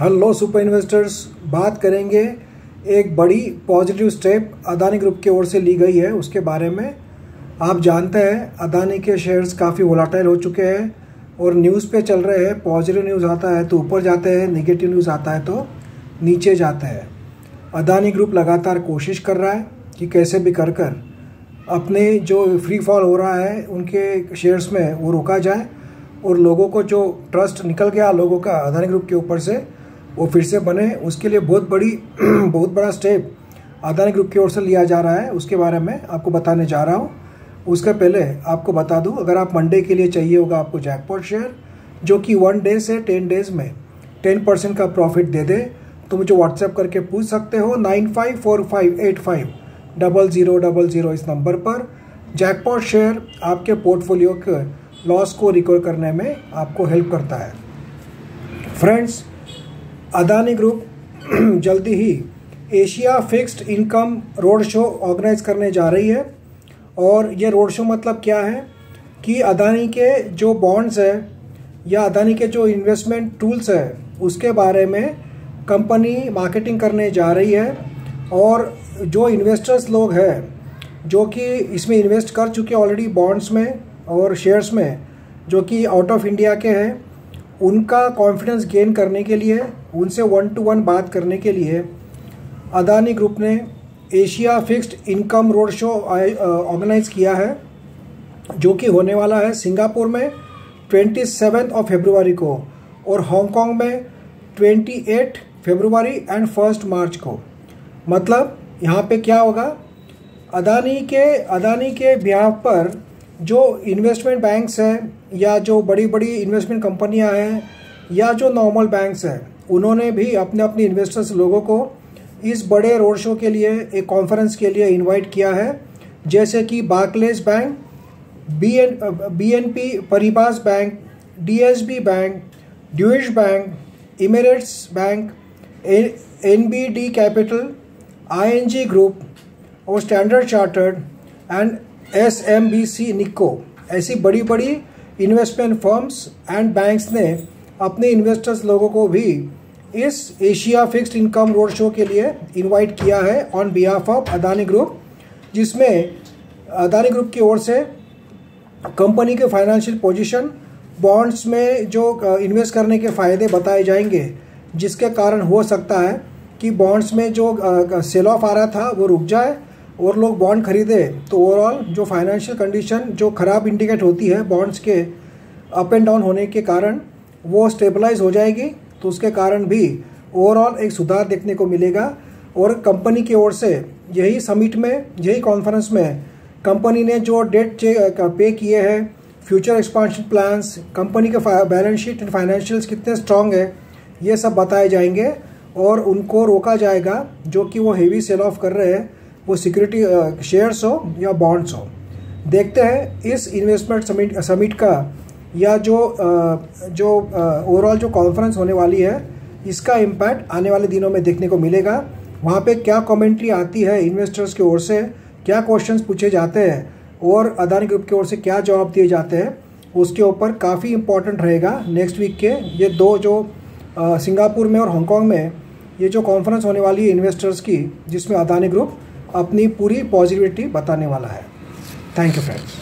Hello super investors बात करेंगे, एक बड़ी पॉजिटिव स्टेप अदानी ग्रुप की ओर से ली गई है, उसके बारे में। आप जानते हैं, अदानी के शेयर्स काफ़ी वोलाटाइल हो चुके हैं और न्यूज़ पे चल रहे हैं, पॉजिटिव न्यूज़ आता है तो ऊपर जाते हैं, निगेटिव न्यूज़ आता है तो नीचे जाते हैं। अदानी ग्रुप लगातार कोशिश कर रहा है कि कैसे भी कर कर अपने जो फ्री फॉल हो रहा है, उनके शेयर्स में वो रोका जाए और लोगों को जो ट्रस्ट निकल गया लोगों का अदानी ग्रुप के ऊपर से वो फिर से बने। उसके लिए बहुत बड़ी, बहुत बड़ा स्टेप अदानी ग्रुप की ओर से लिया जा रहा है। उसके बारे में आपको बताने जा रहा हूँ। उसके पहले आपको बता दूँ, अगर आप मंडे के लिए चाहिए होगा आपको जैकपॉट शेयर जो कि वन डे से टेन डेज़ में टेन परसेंट का प्रॉफिट दे दे। तो मुझे व्हाट्सएप करके पूछ सकते हो nine five four five eight five double zero double zero इस नंबर पर। जैकपॉट शेयर आपके पोर्टफोलियो के लॉस को रिकवर करने में आपको हेल्प करता है। फ्रेंड्स अदानी ग्रुप जल्दी ही Asia fixed income road show organise करने जा रही है। और ये रोड शो मतलब क्या है? कि अदानी के जो बॉन्ड्स है या अदानी के जो इन्वेस्टमेंट टूल्स है, उसके बारे में कंपनी मार्केटिंग करने जा रही है। और जो इन्वेस्टर्स लोग हैं, जो कि इसमें इन्वेस्ट कर चुके ऑलरेडी बॉन्ड्स में और शेयर्स में, जो कि आउट ऑफ़ इंडिया के हैं उनका कॉन्फिडेंस गेन करने के लिए, उनसे वन टू वन बात करने के लिए, अदानी ग्रुप ने Asia fixed income road show organise किया है, जो कि होने वाला है सिंगापुर में ट्वेंटी सेवन ऑफ़ फेब्रुवरी को और हांगकांग में twenty eight February and first March को। मतलब यहाँ पे क्या होगा? अदानी के अदानी के ब्याह पर जो इन्वेस्टमेंट बैंक्स हैं, या जो बड़ी बड़ी इन्वेस्टमेंट कंपनियाँ हैं, या जो नॉर्मल बैंक्स हैं, उन्होंने भी अपने अपने इन्वेस्टर्स लोगों को इस बड़े रोड शो के लिए, एक कॉन्फ्रेंस के लिए इनवाइट किया है। जैसे कि Barclays bank B N B N P Paribas bank D S B bank Deutsche bank Emirates bank N B D capital I N G group और standard chartered and S M B C Nikko ऐसी बड़ी बड़ी investment firms and banks ने अपने investors लोगों को भी इस Asia fixed income road show के लिए इनवाइट किया है on behalf of Adani group जिसमें अदानी ग्रुप की ओर से कंपनी के फाइनेंशियल पोजीशन बॉन्ड्स में जो इन्वेस्ट करने के फ़ायदे बताए जाएँगे, जिसके कारण हो सकता है कि बॉन्ड्स में जो सेल ऑफ़ आ रहा था, वो रुक जाए और लोग बॉन्ड खरीदे तो ओवरऑल जो फाइनेंशियल कंडीशन जो ख़राब इंडिकेट होती है बॉन्ड्स के अप एंड डाउन होने के कारण, वो स्टेबलाइज हो जाएगी तो उसके कारण भी ओवरऑल एक सुधार देखने को मिलेगा। और कंपनी की ओर से यही समिट में, यही कॉन्फ्रेंस में कंपनी ने जो डेट पे किए हैं फ्यूचर एक्सपांशन प्लान्स कंपनी के बैलेंस शीट एंड फाइनेंशियल्स कितने स्ट्रांग है, ये सब बताए जाएँगे। और उनको रोका जाएगा, जो कि वो हेवी सेल ऑफ़ कर रहे हैं। वो सिक्योरिटी शेयर्स हो या बॉन्ड्स हो। देखते हैं इस इन्वेस्टमेंट समिट समिट का या जो जो ओवरऑल जो कॉन्फ्रेंस होने वाली है, इसका इम्पैक्ट आने वाले दिनों में देखने को मिलेगा। वहाँ पे क्या कमेंट्री आती है इन्वेस्टर्स की ओर से, क्या क्वेश्चंस पूछे जाते हैं और अदानी ग्रुप की ओर से क्या जवाब दिए जाते हैं, उसके ऊपर काफ़ी इंपॉर्टेंट रहेगा नेक्स्ट वीक के। ये दो जो सिंगापुर में और हांगकॉन्ग में ये जो कॉन्फ्रेंस होने वाली है इन्वेस्टर्स की, जिसमें अदानी ग्रुप अपनी पूरी पॉजिटिविटी बताने वाला है। Thank you friends